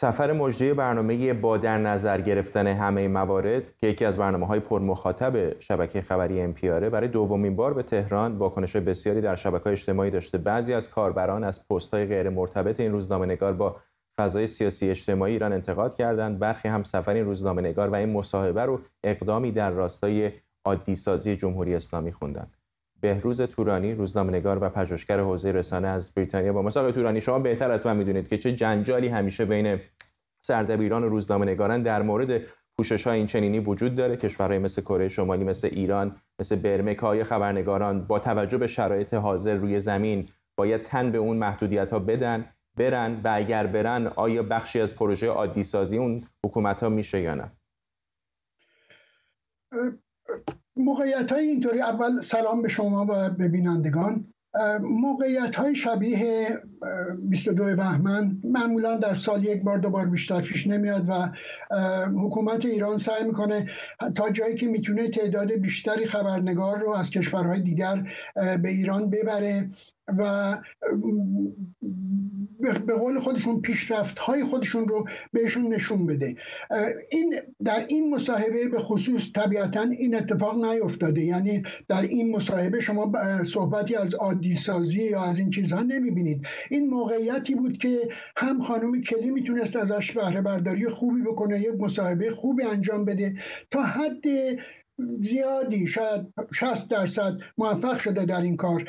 سفر مجری برنامه با در نظر گرفتن همه موارد که یکی از برنامه های پرمخاطب شبکه خبری امپیاره برای دومین بار به تهران واکنش بسیاری در شبکه اجتماعی داشته. بعضی از کاربران از پست های غیر مرتبط این روزنامه نگار با فضای سیاسی اجتماعی ایران انتقاد کردند. برخی هم سفر این روزنامه نگار و این مصاحبه رو اقدامی در راستای عادی سازی جمهوری اسلامی خوندند. بهروز تورانی روزنامه‌نگار و پژوهشگر حوزه رسانه از بریتانیا با مساق تورانی شما بهتر از من می‌دونید که چه جنجالی همیشه بین سردبیران و روزنامه‌نگاران در مورد پوشش های این چنینی وجود داره. کشورهای مثل کره شمالی مثل ایران مثل برمه های خبرنگاران با توجه به شرایط حاضر روی زمین باید تن به اون محدودیت ها بدن برن و اگر برن آیا بخشی از پروژه عادی سازی اون حکومت ها میشه یا نه؟ موقعیت های اینطوری اول سلام به شما و به بینندگان. موقعیت های شبیه 22 بهمن معمولا در سال یک بار دو بار بیشتر پیش نمیاد و حکومت ایران سعی می‌کنه تا جایی که می‌تونه تعداد بیشتری خبرنگار رو از کشورهای دیگر به ایران ببره و به قول خودشون پیشرفت های خودشون رو بهشون نشون بده. این در این مصاحبه به خصوص طبیعتا این اتفاق نیفتاده. یعنی در این مصاحبه شما صحبتی از عادی سازی یا از این چیزها نمی‌بینید. این موقعیتی بود که هم خانم کلی می‌تونست ازش بهره برداری خوبی بکنه یک مصاحبه خوبی انجام بده تا حد زیادی شاید 60 درصد موفق شده در این کار.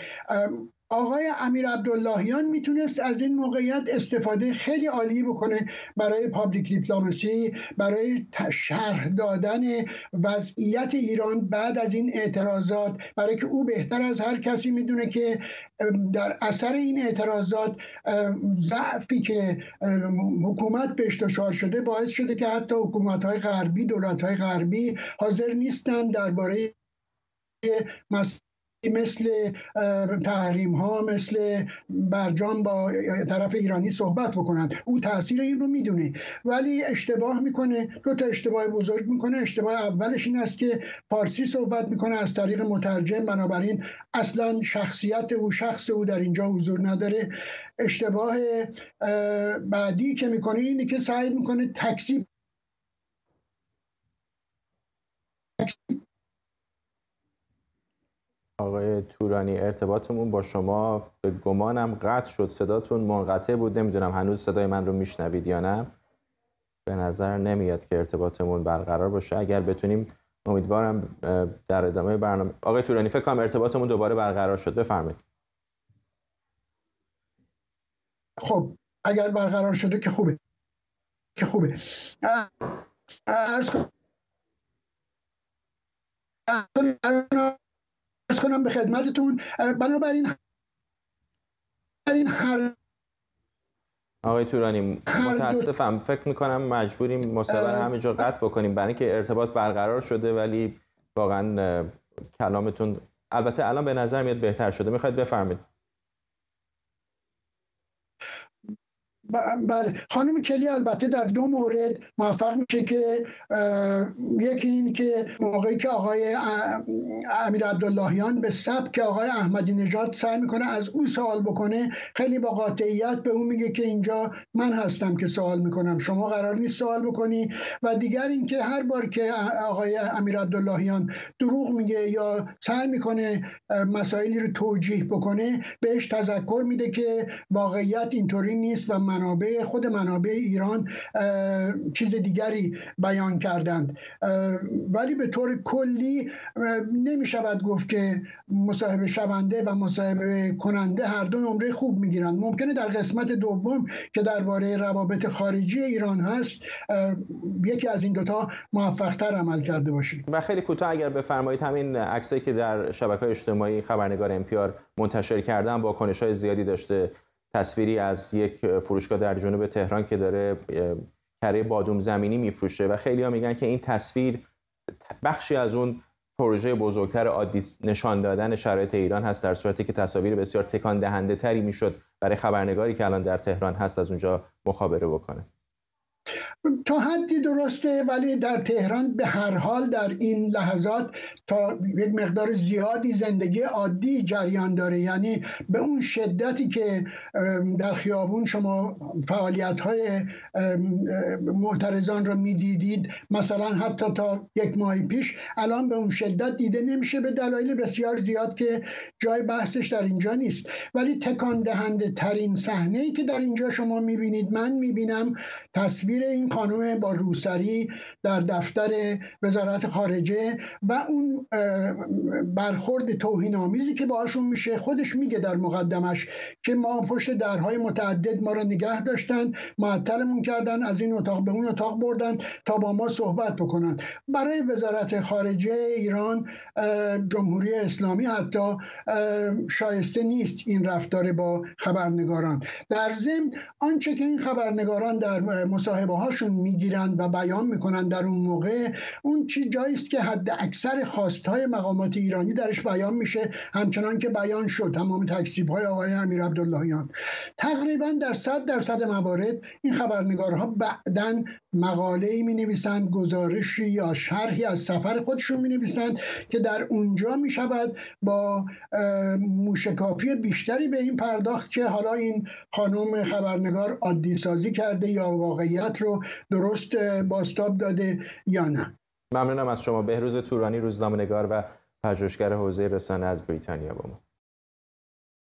آقای امیر عبداللهیان می‌تونست از این موقعیت استفاده خیلی عالی بکنه برای پابلیک دیپلماسی برای شرح دادن وضعیت ایران بعد از این اعتراضات. برای که او بهتر از هر کسی می‌دونه که در اثر این اعتراضات ضعفی که حکومت بهش دچار شده باعث شده که حتی حکومت های غربی دولت های غربی حاضر نیستن درباره مثل تحریم ها مثل برجام با طرف ایرانی صحبت بکنند او تاثیر این رو می‌دونه. ولی اشتباه می‌کنه. دو تا اشتباه بزرگ می‌کنه. اشتباه اولش این است که فارسی صحبت می‌کنه. از طریق مترجم. بنابراین اصلا شخصیت او شخص او در اینجا حضور نداره. اشتباه بعدی که می‌کنه اینه که سعی می‌کنه تکسی آقای تورانی ارتباطمون با شما به گمانم قطع شد. صداتون منقطع بود. نمی‌دونم هنوز صدای من رو میشنوید یا نه. به نظر نمیاد که ارتباطمون برقرار باشه. اگر بتونیم امیدوارم در ادامه برنامه آقای تورانی فکر کنم ارتباطمون دوباره برقرار شد. بفرمایید. خب اگر برقرار شده که خوبه. که خوبه. ارز کنم به خدمتتون. بنابراین هر آقای تورانی متاسفم. فکر می‌کنم مجبوریم مصور همینجا قطع بکنیم. برای اینکه ارتباط برقرار شده ولی واقعا کلامتون البته الان به نظر میاد بهتر شده. می‌خواید بفرمایید. بله. خانم کلی البته در دو مورد موفق میشه که یکی این که موقعی که آقای امیر عبداللهیان به سبک آقای احمدی نژاد سعی می‌کنه از او سوال بکنه خیلی با قاطعیت به اون میگه که اینجا من هستم که سوال می‌کنم شما قرار نیست سوال بکنی. و دیگر اینکه هر بار که آقای امیر عبداللهیان دروغ میگه یا سعی می‌کنه مسائلی رو توجیه بکنه بهش تذکر میده که واقعیت اینطوری نیست و من منابع خود منابع ایران چیز دیگری بیان کردند. ولی به طور کلی نمی شود گفت که مصاحبه شونده و مصاحبه کننده هر دو نمره خوب می‌گیرند. ممکنه در قسمت دوم که درباره روابط خارجی ایران هست یکی از این دوتا موفقتر عمل کرده باشید و خیلی کوتاه اگر بفرمایید همین عکسایی که در شبکه اجتماعی خبرنگار امپیار منتشر کردن واکنش های زیادی داشته. تصویری از یک فروشگاه در جنوب تهران که داره کره بادوم زمینی میفروشه و خیلی ها میگن که این تصویر بخشی از اون پروژه بزرگتر عادی نشان دادن شرایط ایران هست در صورتی که تصاویر بسیار تکان دهنده تری می‌شد برای خبرنگاری که الان در تهران هست از اونجا مخابره بکنه. تا حدی درسته ولی در تهران به هر حال در این لحظات تا یک مقدار زیادی زندگی عادی جریان داره. یعنی به اون شدتی که در خیابون شما فعالیت های معترضان را می‌دیدید مثلا حتی تا یک ماه پیش الان به اون شدت دیده نمیشه به دلایل بسیار زیاد که جای بحثش در اینجا نیست. ولی تکان دهنده ترین صحنه ای که در اینجا شما می‌بینید من می‌بینم تصویر این خانم با روسری در دفتر وزارت خارجه و اون برخورد توهین آمیزی که باهاشون میشه خودش میگه در مقدمش که ما پشت درهای متعدد ما رو نگه داشتن معطلمون کردن از این اتاق به اون اتاق بردن تا با ما صحبت بکنن. برای وزارت خارجه ایران جمهوری اسلامی حتی شایسته نیست این رفتار با خبرنگاران. در ضمن آنچه که این خبرنگاران در مصاحبه هاشون می‌گیرند و بیان می‌کنند در اون موقع اون چی جایی است که حد اکثر خواستهای مقامات ایرانی درش بیان میشه همچنان که بیان شد. تمام تکسیب های آقای امیر عبداللهیان. تقریبا در صد درصد موارد این خبرنگارها بعدا مقاله ای می نویسند گزارشی یا شرحی از سفر خودشون می نویسند که در اونجا می شود با موشکافی بیشتری به این پرداخت که حالا این خانم خبرنگار عادی سازی کرده یا واقعیت رو درست باستاب داده یا نه. ممنونم از شما. بهروز تورانی روزنامه نگار و پژوهشگر حوزه رسانه از بریتانیا با ما.